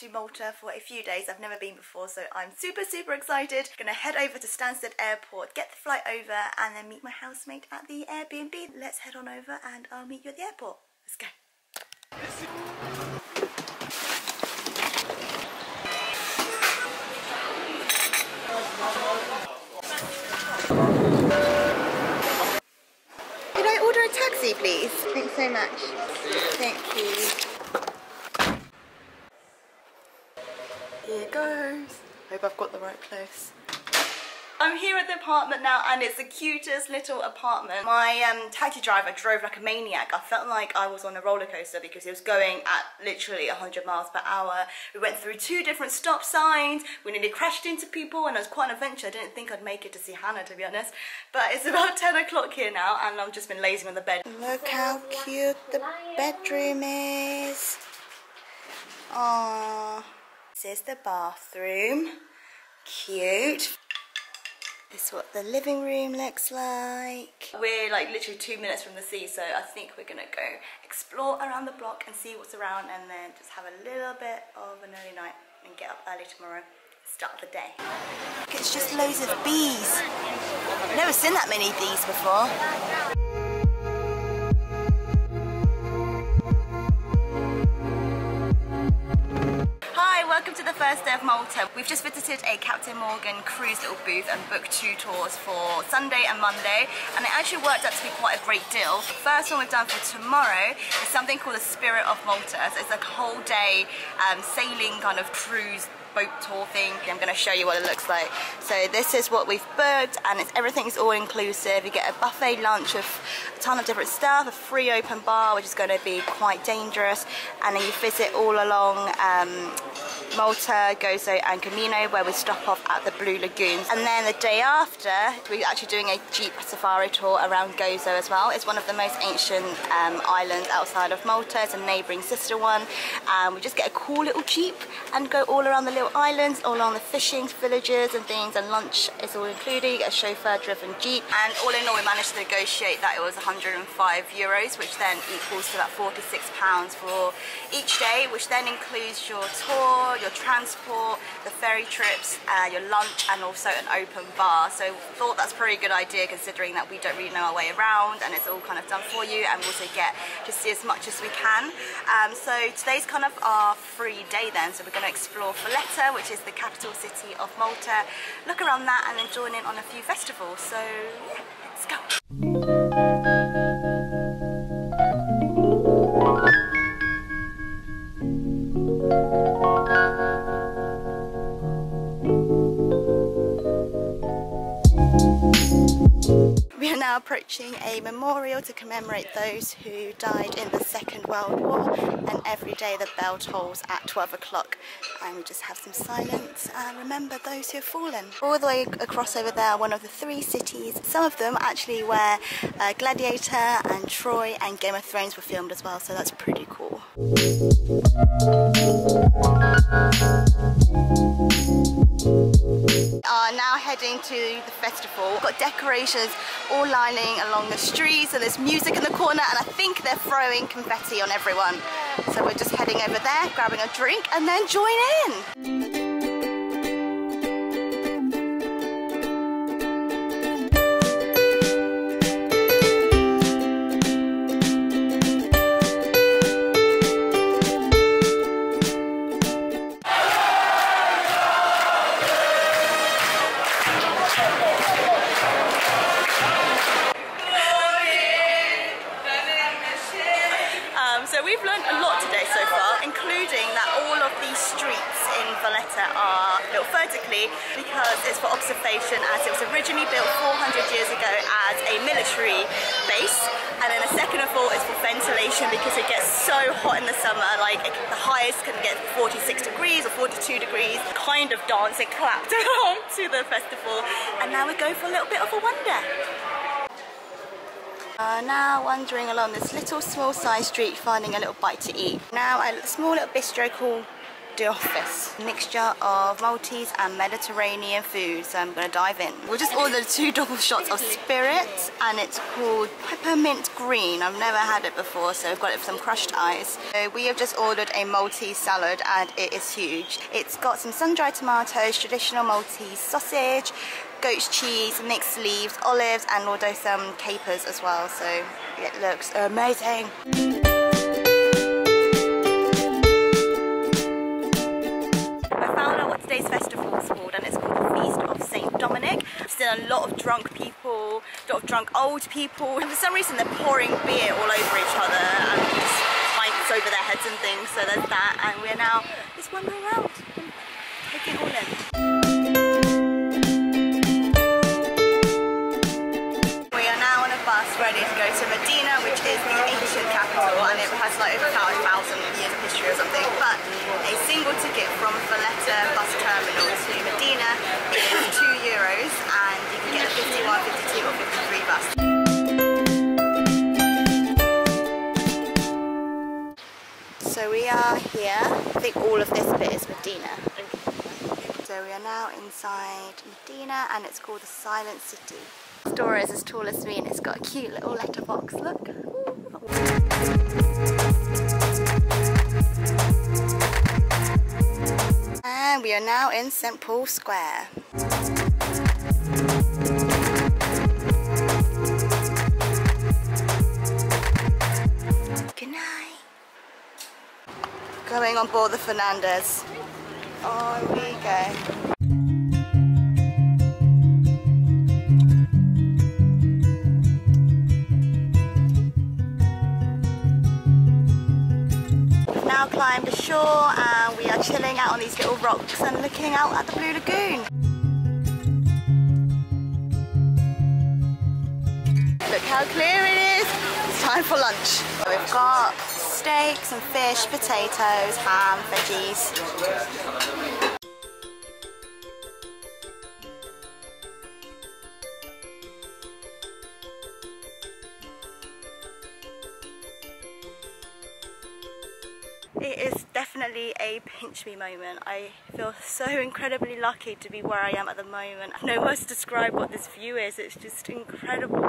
to Malta for a few days. I've never been before, so I'm super, super excited. Gonna head over to Stansted Airport, get the flight over, and then meet my housemate at the Airbnb. Let's head on over and I'll meet you at the airport. Let's go. Could I order a taxi, please? Thanks so much. Thank you. Goes. Hope I've got the right place. I'm here at the apartment now and it's the cutest little apartment. My um, taxi driver drove like a maniac. I felt like I was on a roller coaster because he was going at literally 100 miles per hour. We went through two different stop signs. We nearly crashed into people and it was quite an adventure. I didn't think I'd make it to see Hannah to be honest. But it's about 10 o'clock here now and I've just been lazing on the bed. Look how cute the bedroom is. Aww. This is the bathroom. Cute. This is what the living room looks like. We're like literally two minutes from the sea, so I think we're gonna go explore around the block and see what's around and then just have a little bit of an early night and get up early tomorrow. Start the day. It's just loads of bees. Never seen that many bees before. The first day of Malta. We've just visited a Captain Morgan cruise little booth and booked two tours for Sunday and Monday and it actually worked out to be quite a great deal. First one we've done for tomorrow is something called the Spirit of Malta. So it's a whole day um, sailing kind of cruise boat tour thing. I'm going to show you what it looks like. So this is what we've booked and it's everything's all inclusive. You get a buffet lunch with a ton of different stuff, a free open bar which is going to be quite dangerous and then you visit all along um, Malta, Gozo and Comino where we stop off at the Blue Lagoons. And then the day after, we're actually doing a jeep safari tour around Gozo as well. It's one of the most ancient um, islands outside of Malta. It's a neighbouring sister one. And we just get a cool little jeep and go all around the little islands, all along the fishing villages and things. And lunch is all included. A chauffeur-driven jeep. And all in all, we managed to negotiate that it was 105 euros, which then equals to about 46 pounds for each day, which then includes your tour, your transport, the ferry trips, uh, your lunch and also an open bar. So thought that's probably a pretty good idea considering that we don't really know our way around and it's all kind of done for you and we also get to see as much as we can. Um, so today's kind of our free day then. So we're going to explore Valletta, which is the capital city of Malta, look around that and then join in on a few festivals. So yeah, let's go. Approaching a memorial to commemorate those who died in the Second World War and every day the bell tolls at 12 o'clock and we just have some silence and remember those who have fallen. All the way across over there one of the three cities, some of them actually where uh, Gladiator and Troy and Game of Thrones were filmed as well so that's pretty cool. Heading to the festival. We've got decorations all lining along the streets and there's music in the corner and I think they're throwing confetti on everyone. So we're just heading over there, grabbing a drink and then join in. Because it's for observation as it was originally built 400 years ago as a military base and then the second of all is for ventilation because it gets so hot in the summer like it, the highest can get 46 degrees or 42 degrees kind of dance and clapped along to the festival and now we go for a little bit of a wander. Uh, now wandering along this little small side street finding a little bite to eat. Now a small little bistro called office. Mixture of Maltese and Mediterranean food, so I'm gonna dive in. We'll just ordered two double shots of spirit and it's called peppermint green. I've never had it before, so we've got it with some crushed ice. So we have just ordered a Maltese salad and it is huge. It's got some sun-dried tomatoes, traditional Maltese sausage, goat's cheese, mixed leaves, olives and also some capers as well. So it looks amazing. festival and it's called the Feast of St. Dominic. Still a lot of drunk people, a lot of drunk old people. And for some reason they're pouring beer all over each other and just over their heads and things. So there's that and we're now just wandering around and taking all in. We are now on a bus ready to go to Medina which is the ancient capital and it has like over 1,000 or something. But a single ticket from Valletta bus terminal to Medina is two euros, and you can get a 51, 52, or 53 bus. So we are here. I think all of this bit is Medina. So we are now inside Medina and it's called the Silent City. The door is as tall as me and it's got a cute little letterbox, look. And we are now in St Paul Square. Good night. Going on board the Fernandez. On oh, we go. Ashore and we are chilling out on these little rocks and looking out at the Blue Lagoon. Look how clear it is. It's time for lunch. We've got steaks and fish, potatoes, ham, veggies. Me moment. I feel so incredibly lucky to be where I am at the moment. No words describe what this view is, it's just incredible. So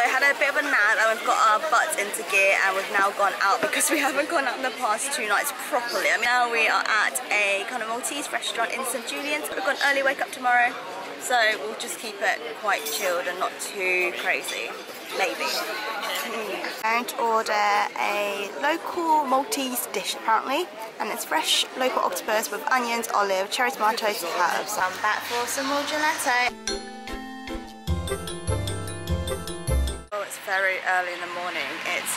I had a bit of a nap and we've got our butts into gear and we've now gone out because we haven't gone out in the past two nights properly. I mean, now we are at a kind of Maltese restaurant in St Julian's. We've got an early wake up tomorrow, so we'll just keep it quite chilled and not too crazy, maybe. going to order a local Maltese dish apparently and it's fresh local octopus with onions, olive, cherry tomatoes and herbs. I'm back for some more gelato. Oh, it's very early in the morning.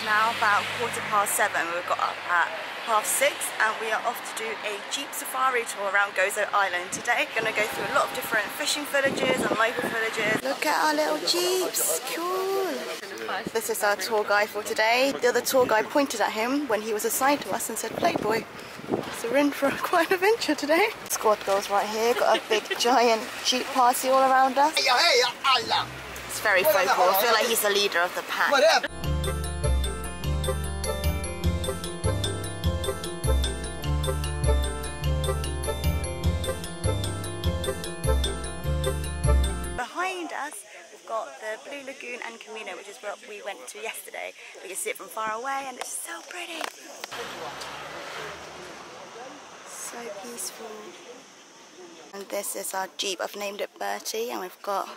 It's now about quarter past seven. We've got up at half six and we are off to do a jeep safari tour around Gozo Island today. We're going to go through a lot of different fishing villages and local villages. Look at our little jeeps, cool. This is our tour guide for today. The other tour guide pointed at him when he was assigned to us and said, Playboy. So we're in for quite an adventure today. Squad girls right here, got a big giant jeep party all around us It's very vocal. I feel like he's the leader of the pack. Us, we've got the Blue Lagoon and Comino, which is what we went to yesterday. We can see it from far away and it's so pretty. So peaceful. And this is our Jeep. I've named it Bertie and we've got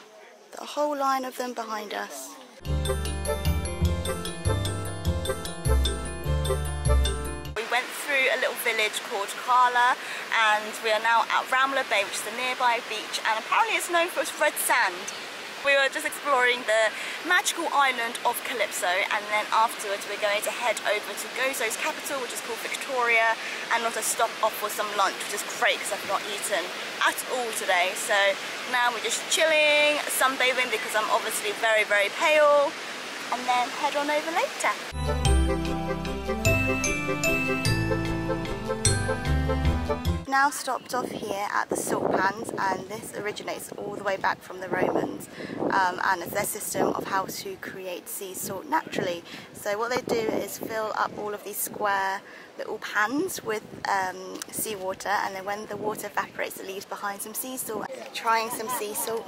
the whole line of them behind us. We went through a little village called Cala and we are now at Ramla Bay which is a nearby beach and apparently it's known for its red sand we were just exploring the magical island of Calypso and then afterwards we're going to head over to Gozo's capital which is called Victoria and also stop off for some lunch which is great because I've not eaten at all today so now we're just chilling, sunbathing because I'm obviously very very pale and then head on over later. Now stopped off here at the salt pans and this originates all the way back from the Romans um, and it's their system of how to create sea salt naturally. So what they do is fill up all of these square little pans with um, seawater and then when the water evaporates it leaves behind some sea salt. Trying some sea salt.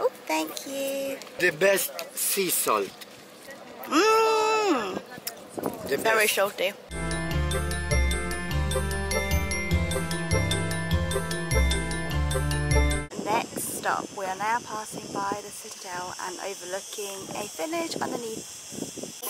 Oh, thank you. The best sea salt. Mmm, very salty. Stop, we are now passing by the citadel and overlooking a village underneath,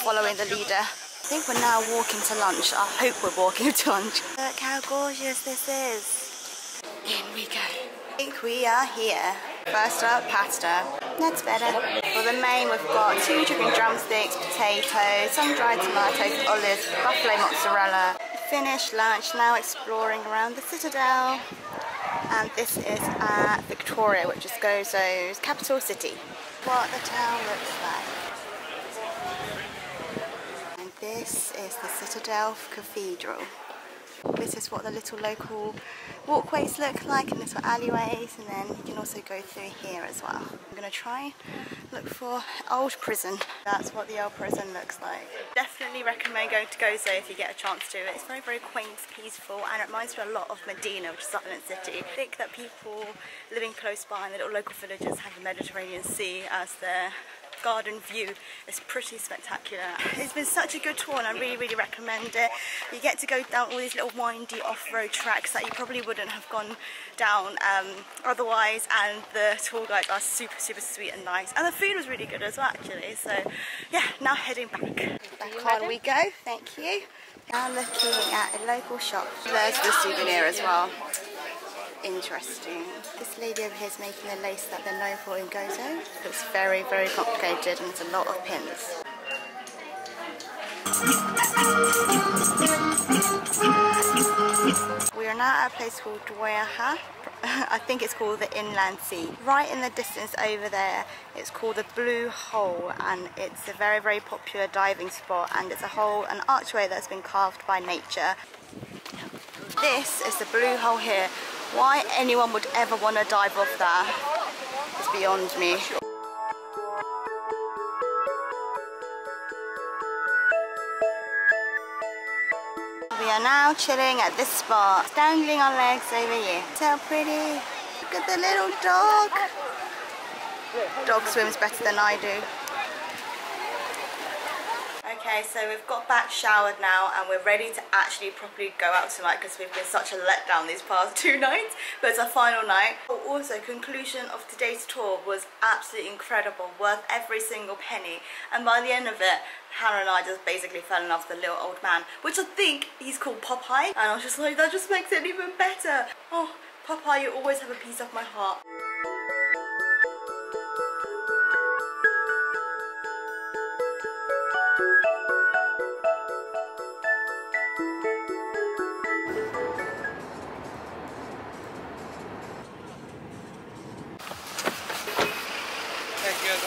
following the leader. I think we're now walking to lunch. I hope we're walking to lunch. Look how gorgeous this is. In we go. I think we are here. First up, pasta. That's better. For the main, we've got two chicken drumsticks, potatoes, some dried tomatoes, olives, buffalo mozzarella. Finished lunch, now exploring around the citadel. And this is at Victoria, which is Gozo's capital city. What the town looks like. And this is the Citadel Cathedral. This is what the little local walkways look like and little alleyways and then you can also go through here as well. I'm going to try look for old prison. That's what the old prison looks like. Definitely recommend going to Gozo if you get a chance to. It's very very quaint, peaceful and it reminds me a lot of Medina which is Sutherland City. I think that people living close by in the little local villages have the Mediterranean Sea as their garden view is pretty spectacular. It's been such a good tour and I really really recommend it. You get to go down all these little windy off-road tracks that you probably wouldn't have gone down um, otherwise and the tour guides are super super sweet and nice and the food was really good as well actually so yeah now heading back. Back on we go, thank you. Now looking at a local shop. There's the souvenir as well. Interesting. This lady over here is making a lace that they're known for in Gozo. It's very, very complicated and it's a lot of pins. We are now at a place called Dwejra. I think it's called the Inland Sea. Right in the distance over there, it's called the Blue Hole and it's a very, very popular diving spot and it's a hole, an archway that's been carved by nature. This is the Blue Hole here. Why anyone would ever want to dive off that is beyond me. We are now chilling at this spot, dangling our legs over here. So pretty. Look at the little dog. Dog swims better than I do. Okay, so we've got back showered now and we're ready to actually properly go out tonight because we've been such a letdown these past two nights, but it's our final night. Oh, also, conclusion of today's tour was absolutely incredible, worth every single penny. And by the end of it, Hannah and I just basically fell in love with the little old man, which I think he's called Popeye. And I was just like, that just makes it even better. Oh, Popeye, you always have a piece of my heart.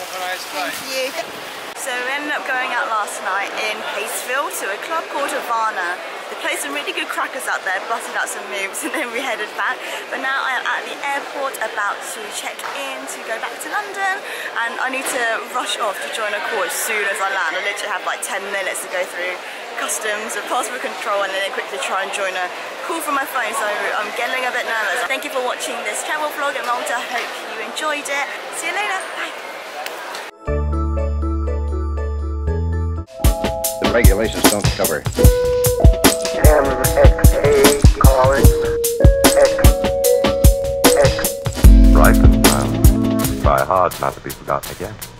Have a nice. Thank you. So we ended up going out last night in Paceville to a club called Havana. They played some really good crackers out there, busted out some moves, and then we headed back. But now I am at the airport about to check in to go back to London, and I need to rush off to join a call as soon as I land. I literally have like 10 minutes to go through customs and passport control and then quickly try and join a call from my phone so I'm getting a bit nervous. Thank you for watching this travel vlog in Malta. Hope you enjoyed it. See you later. Bye. Regulations don't cover. MXA calling. X. X. Right and round. Try hard not to be forgotten again.